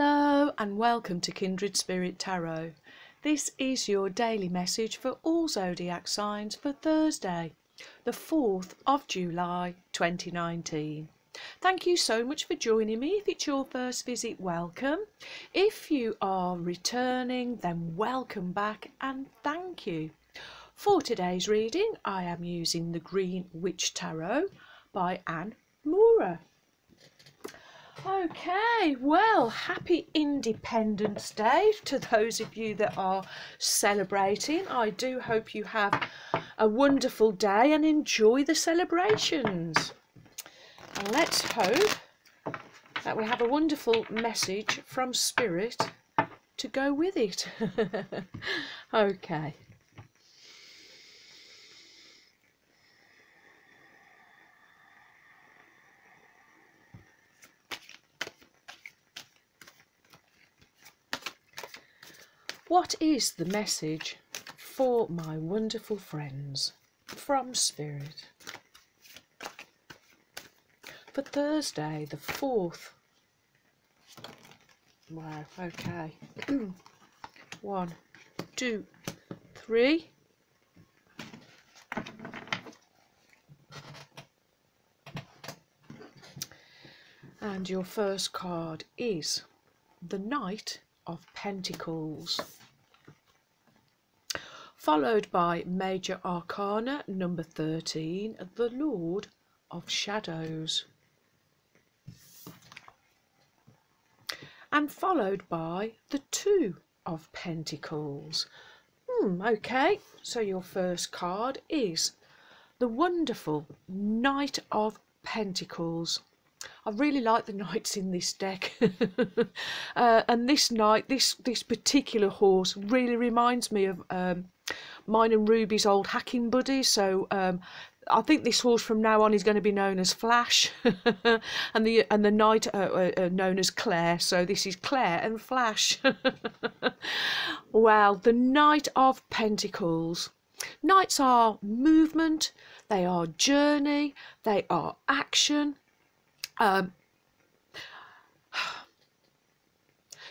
Hello and welcome to Kindred Spirit Tarot. This is your daily message for all zodiac signs for Thursday, the 4th of July 2019. Thank you so much for joining me. If it's your first visit, welcome. If you are returning, then welcome back and thank you. For today's reading, I am using the Green Witch Tarot by Ann Moura. Okay, well, happy Independence Day to those of you that are celebrating. I do hope you have a wonderful day and enjoy the celebrations. And let's hope that we have a wonderful message from Spirit to go with it. okay. What is the message for my wonderful friends from Spirit? For Thursday, the 4th. Wow, okay. One, two, three. And your first card is the Knight of Pentacles followed by Major Arcana number 13, the Lord of Shadows. And followed by the Two of Pentacles. Hmm, okay, so your first card is the wonderful Knight of Pentacles. I really like the knights in this deck, uh, and this knight, this this particular horse, really reminds me of um, mine and Ruby's old hacking buddy. So um, I think this horse from now on is going to be known as Flash, and the and the knight are, are, known as Claire. So this is Claire and Flash. well, the Knight of Pentacles. Knights are movement, they are journey, they are action, um,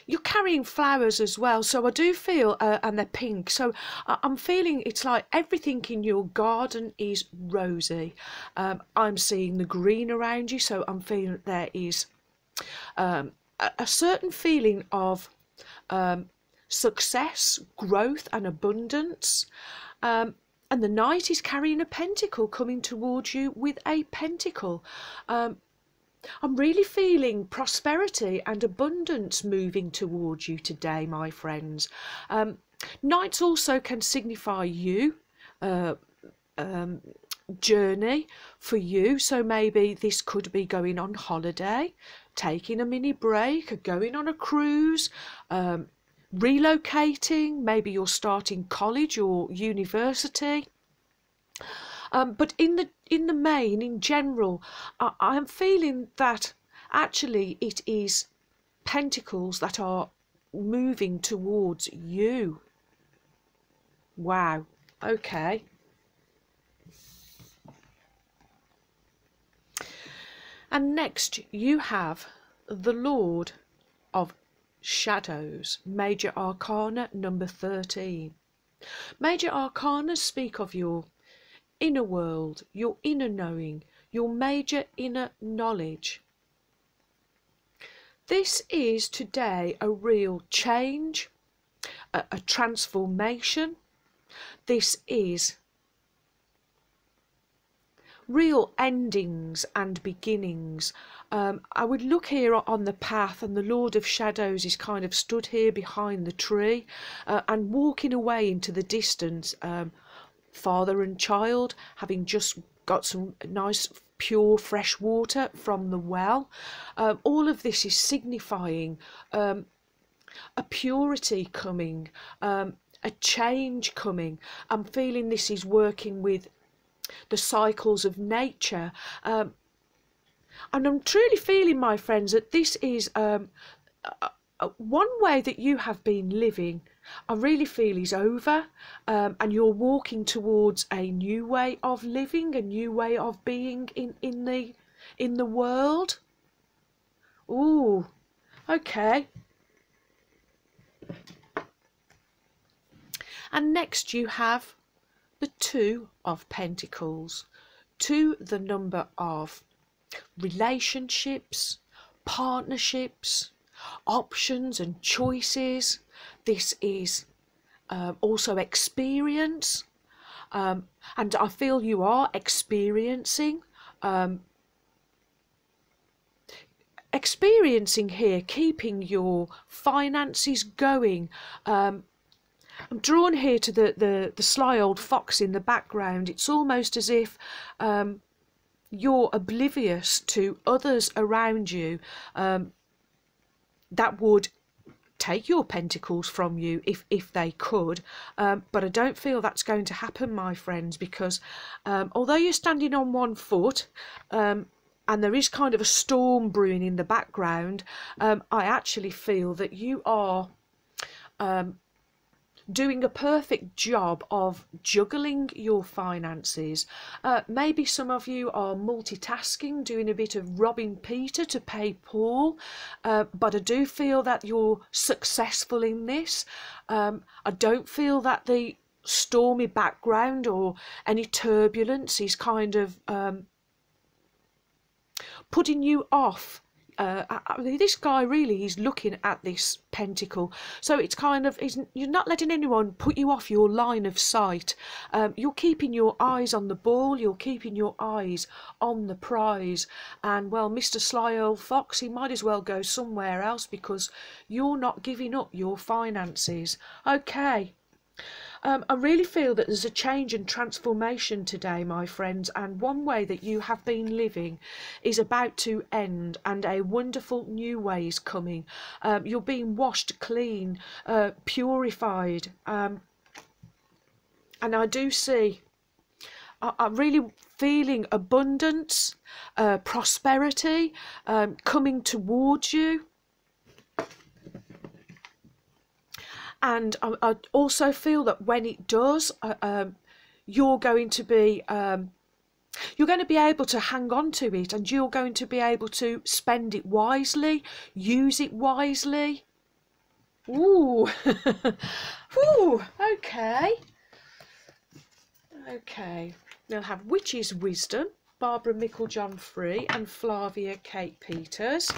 you're carrying flowers as well so i do feel uh, and they're pink. So i'm feeling it's like everything in your garden is rosy. Um, i'm seeing the green around you so i'm feeling there is um, a, a, certain feeling of um, success growth and abundance. Um, and the knight is carrying a pentacle coming towards you with a pentacle. Um, I'm really feeling prosperity and abundance moving towards you today, my friends. Um, knights also can signify you. Uh, um, journey for you so maybe this could be going on holiday taking a mini break going on a cruise um, relocating maybe you're starting college or university um, but in the in the main, in general, I, I'm feeling that actually it is pentacles that are moving towards you. Wow. Okay. And next you have the Lord of Shadows, Major Arcana number 13. Major Arcana speak of your inner world, your inner knowing, your major inner knowledge. This is today a real change, a, a transformation. This is real endings and beginnings. Um, I would look here on the path, and the Lord of Shadows is kind of stood here behind the tree uh, and walking away into the distance. Um, father and child having just got some nice pure fresh water from the well. Um, all of this is signifying um, a purity coming, um, a change coming. I'm feeling this is working with the cycles of nature. Um, and I'm truly feeling, my friends, that this is um, uh, one way that you have been living, I really feel, is over, um, and you're walking towards a new way of living, a new way of being in in the in the world. Ooh, okay. And next you have the Two of Pentacles. Two, the number of relationships, partnerships, options and choices. This is um, also experience. Um, and I feel you are experiencing um, experiencing here, keeping your finances going. Um, I'm drawn here to the, the, the sly old fox in the background. It's almost as if um, you're oblivious to others around you um, that would take your pentacles from you if if they could. Um, but i don't feel that's going to happen my friends because um, although you're standing on one foot um, and there is kind of a storm brewing in the background um, i actually feel that you are um, doing a perfect job of juggling your finances. Uh, maybe some of you are multitasking, doing a bit of robbing Peter to pay Paul, uh, but I do feel that you're successful in this. Um, I don't feel that the stormy background or any turbulence is kind of um, putting you off uh, I mean, this guy really is looking at this pentacle. So it's kind of, you're not letting anyone put you off your line of sight. Um, you're keeping your eyes on the ball, you're keeping your eyes on the prize. And well, Mr. Sly Old Fox, he might as well go somewhere else because you're not giving up your finances. Okay. Um, I really feel that there's a change and transformation today, my friends, and one way that you have been living is about to end, and a wonderful new way is coming. Um, you're being washed clean, uh, purified, um, and I do see. I, I'm really feeling abundance, uh, prosperity um, coming towards you. And I, I also feel that when it does, uh, um, you're going to be um, you're going to be able to hang on to it, and you're going to be able to spend it wisely, use it wisely. Ooh, ooh, okay, okay. We'll have Witch's Wisdom, Barbara Meiklejohn Free, and Flavia Kate Peters.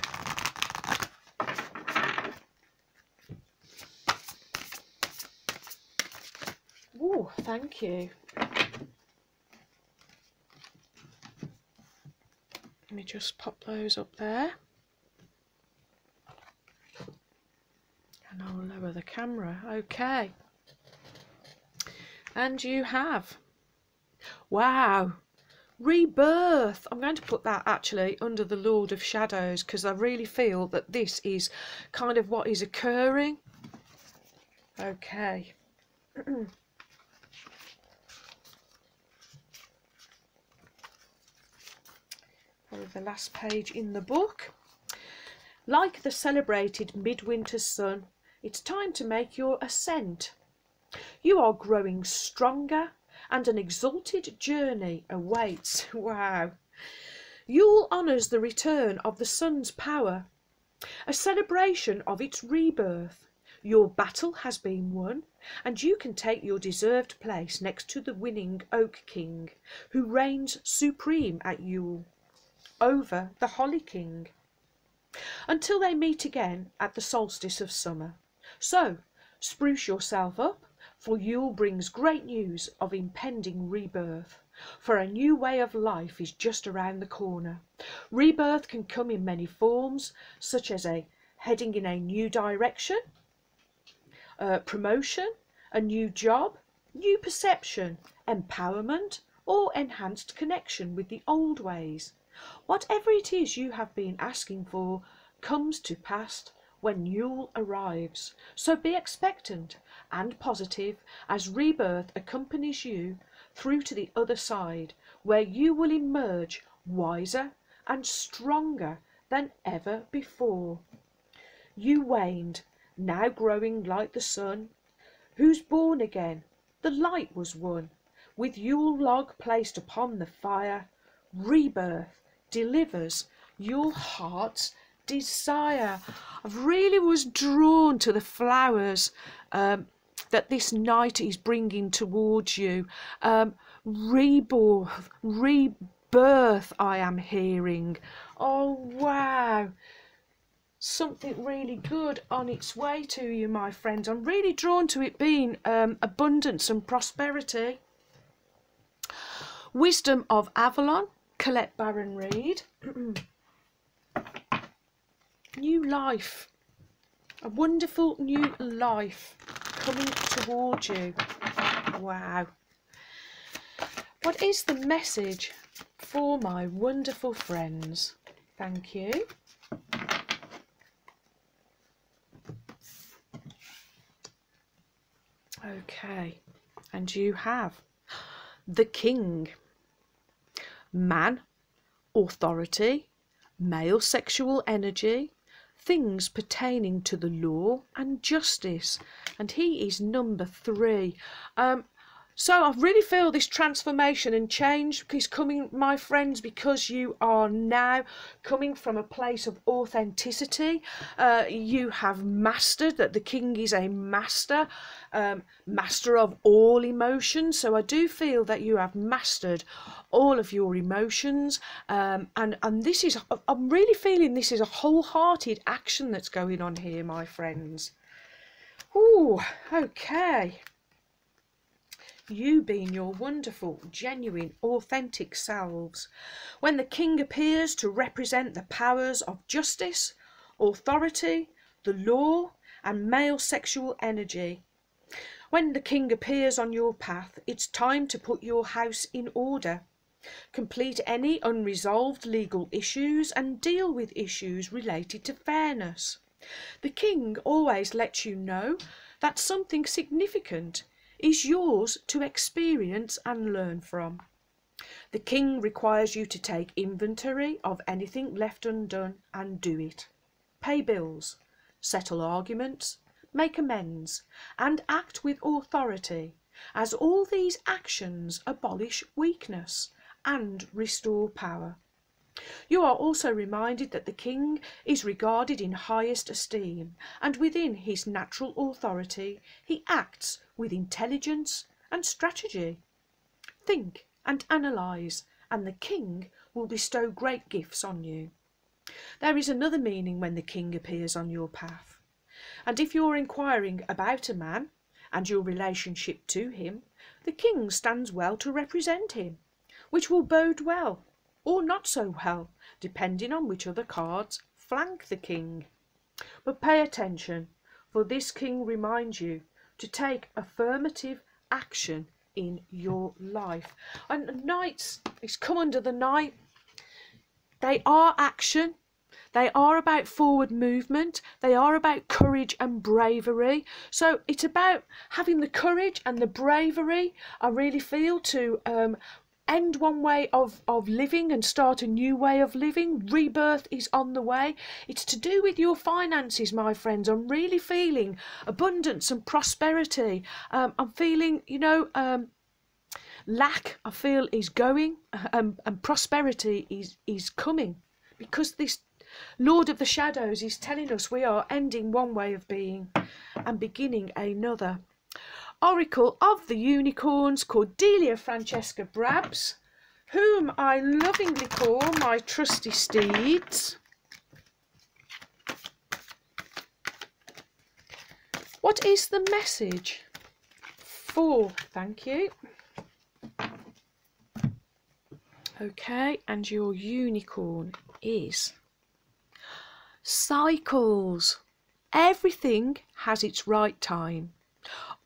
Oh, thank you. Let me just pop those up there. And I'll lower the camera. Okay. And you have. Wow. Rebirth. I'm going to put that actually under the Lord of Shadows because I really feel that this is kind of what is occurring. Okay. the last page in the book. Like the celebrated midwinter sun, it's time to make your ascent. You are growing stronger and an exalted journey awaits. Wow. Yule honours the return of the sun's power, a celebration of its rebirth. Your battle has been won, and you can take your deserved place next to the winning Oak King, who reigns supreme at Yule over the Holly King until they meet again at the solstice of summer. So, spruce yourself up, for Yule brings great news of impending rebirth. For a new way of life is just around the corner. Rebirth can come in many forms, such as a heading in a new direction, a promotion, a new job, new perception, empowerment, or enhanced connection with the old ways. Whatever it is you have been asking for comes to pass when Yule arrives. So be expectant and positive as rebirth accompanies you through to the other side, where you will emerge wiser and stronger than ever before. You waned, now growing like the sun, who's born again, the light was won, with Yule log placed upon the fire, rebirth delivers your heart's desire. I really was drawn to the flowers um, that this knight is bringing towards you. Um, rebirth, rebirth, I am hearing. Oh, wow something really good on its way to you, my friends. I'm really drawn to it being um, abundance and prosperity. Wisdom of Avalon, Colette Baron Reid. new life. A wonderful new life coming towards you. Wow. What is the message for my wonderful friends? Thank you. Okay, and you have the king, man, authority, male sexual energy, things pertaining to the law and justice, and he is number three. Um, so I really feel this transformation and change is coming, my friends, because you are now coming from a place of authenticity. Uh, you have mastered that the king is a master, um, master of all emotions. So I do feel that you have mastered all of your emotions, um, and and this is I'm really feeling this is a wholehearted action that's going on here, my friends. Ooh, okay you being your wonderful, genuine, authentic selves, when the king appears to represent the powers of justice, authority, the law, and male sexual energy. When the king appears on your path, it's time to put your house in order. Complete any unresolved legal issues and deal with issues related to fairness. The king always lets you know that something significant is yours to experience and learn from. The king requires you to take inventory of anything left undone and do it. Pay bills, settle arguments, make amends, and act with authority, as all these actions abolish weakness and restore power. You are also reminded that the king is regarded in highest esteem, and within his natural authority he acts with intelligence and strategy. Think and analyse, and the king will bestow great gifts on you. There is another meaning when the king appears on your path. And if you're inquiring about a man and your relationship to him, the king stands well to represent him, which will bode well or not so well, depending on which other cards flank the king. But pay attention, for this king reminds you to take affirmative action in your life. And knights, it's come under the knight. They are action. They are about forward movement. They are about courage and bravery. So it's about having the courage and the bravery, I really feel, to um, end one way of, of living and start a new way of living. Rebirth is on the way. It's to do with your finances, my friends. I'm really feeling abundance and prosperity. Um, I'm feeling, you know, um, lack, I feel, is going um, and prosperity is, is coming because this Lord of the Shadows is telling us we are ending one way of being and beginning another. Oracle of the Unicorns, Cordelia Francesca Brabbs, whom I lovingly call my trusty steeds. What is the message for? Thank you. Okay, and your unicorn is cycles. Everything has its right time.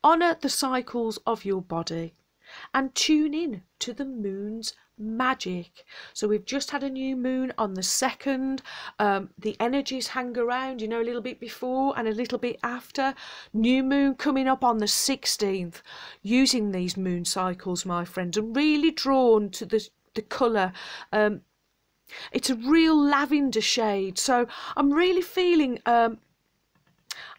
Honour the cycles of your body and tune in to the moon's magic. So we've just had a new moon on the second. Um, the energies hang around, you know, a little bit before and a little bit after. New moon coming up on the 16th. Using these moon cycles, my friends, I'm really drawn to the the colour. Um, it's a real lavender shade, so I'm really feeling um,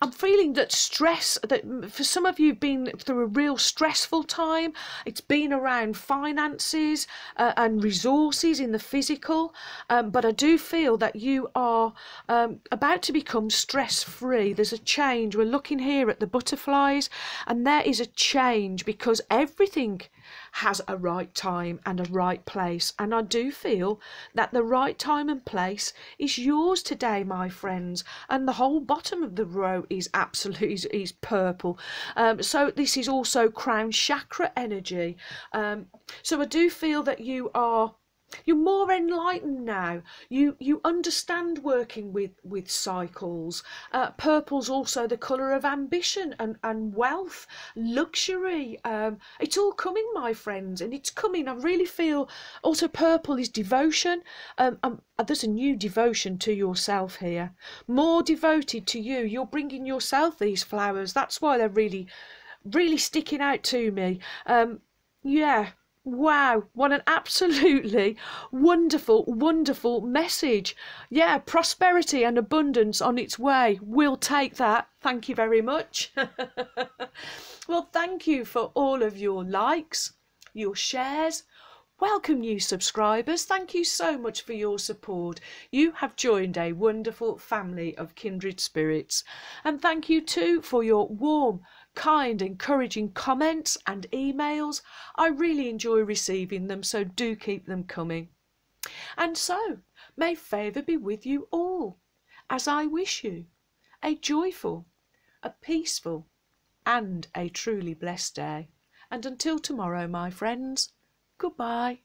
I'm feeling that stress, that for some of you have been through a real stressful time. It's been around finances uh, and resources in the physical. Um, but I do feel that you are um, about to become stress free. There's a change. We're looking here at the butterflies, and there is a change because everything has a right time and a right place. And I do feel that the right time and place is yours today, my friends. And the whole bottom of the row is absolutely is, is purple. Um, so this is also crown chakra energy. Um, so I do feel that you are you're more enlightened now. You you understand working with with cycles. Uh, purple's also the colour of ambition and and wealth, luxury. Um, it's all coming, my friends, and it's coming. I really feel also purple is devotion. Um, um, there's a new devotion to yourself here. More devoted to you. You're bringing yourself these flowers. That's why they're really, really sticking out to me. Um, yeah Wow, what an absolutely wonderful, wonderful message. Yeah, prosperity and abundance on its way. We'll take that. Thank you very much. well, thank you for all of your likes, your shares. Welcome, new subscribers. Thank you so much for your support. You have joined a wonderful family of kindred spirits. And thank you too for your warm, kind, encouraging comments and emails. I really enjoy receiving them, so do keep them coming. And so, may favour be with you all, as I wish you a joyful, a peaceful, and a truly blessed day. And until tomorrow, my friends, goodbye.